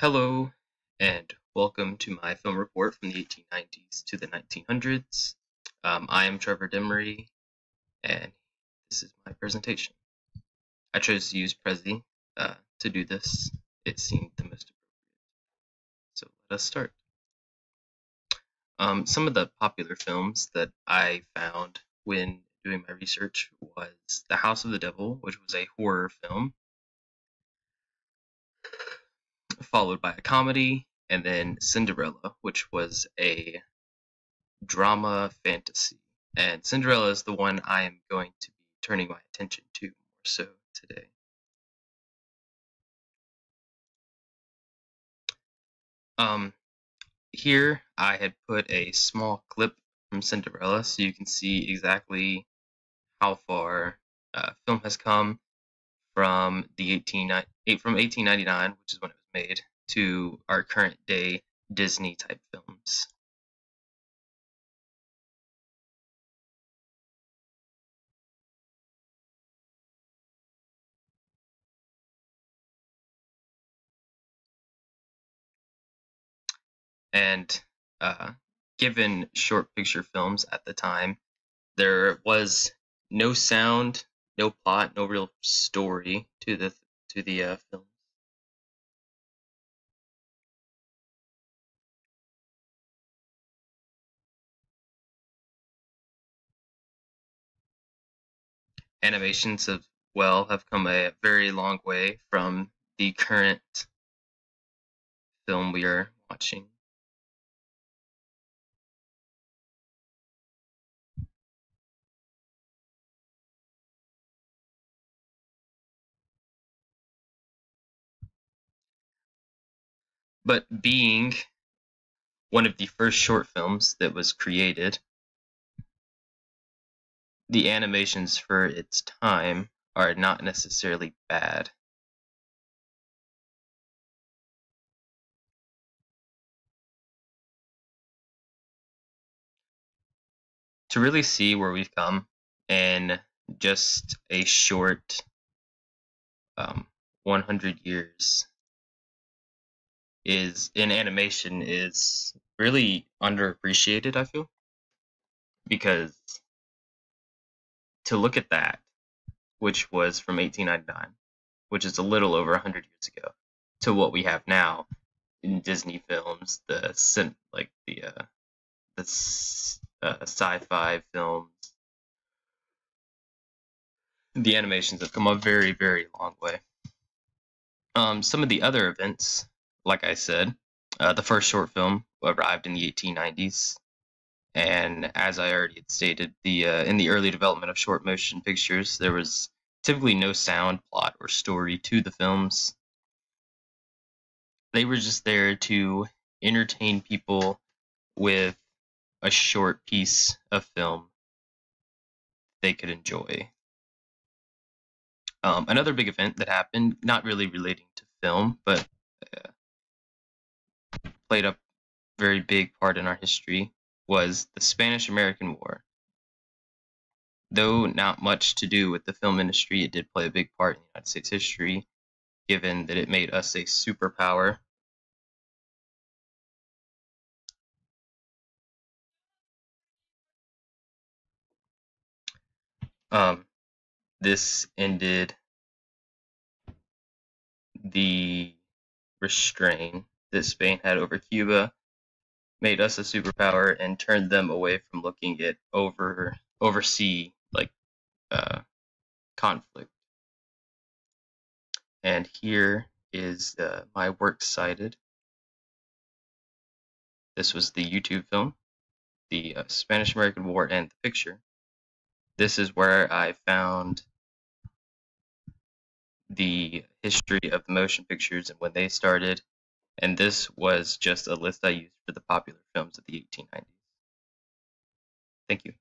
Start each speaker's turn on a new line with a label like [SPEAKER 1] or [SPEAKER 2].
[SPEAKER 1] Hello, and welcome to my film report from the 1890s to the 1900s. Um, I am Trevor Demery, and this is my presentation. I chose to use Prezi uh, to do this. It seemed the most appropriate. So let us start. Um, some of the popular films that I found when doing my research was The House of the Devil, which was a horror film followed by a comedy, and then Cinderella, which was a drama fantasy. And Cinderella is the one I am going to be turning my attention to more so today. Um, here I had put a small clip from Cinderella so you can see exactly how far uh, film has come from the 18 from 1899, which is when it made, to our current day Disney type films. And uh, given short picture films at the time, there was no sound, no plot, no real story to the to the uh, films. Animations have well have come a very long way from the current film we are watching. But being one of the first short films that was created, the animations for its time are not necessarily bad. To really see where we've come in just a short um, 100 years is in animation is really underappreciated, I feel. Because to look at that, which was from 1899, which is a little over 100 years ago, to what we have now in Disney films, the like the uh, the uh, sci-fi films, the animations have come a very very long way. Um, some of the other events like I said, uh, the first short film arrived in the 1890s, and as I already had stated, the uh, in the early development of short motion pictures, there was typically no sound, plot, or story to the films. They were just there to entertain people with a short piece of film they could enjoy. Um, another big event that happened, not really relating to film, but uh, played a very big part in our history was the Spanish American War. Though not much to do with the film industry, it did play a big part in United States history, given that it made us a superpower. Um, this ended the restraint that Spain had over Cuba made us a superpower and turned them away from looking at over oversea like uh, conflict. And here is uh, my works cited. This was the YouTube film, the uh, Spanish American War and the picture. This is where I found the history of the motion pictures and when they started and this was just a list I used for the popular films of the 1890s. Thank you.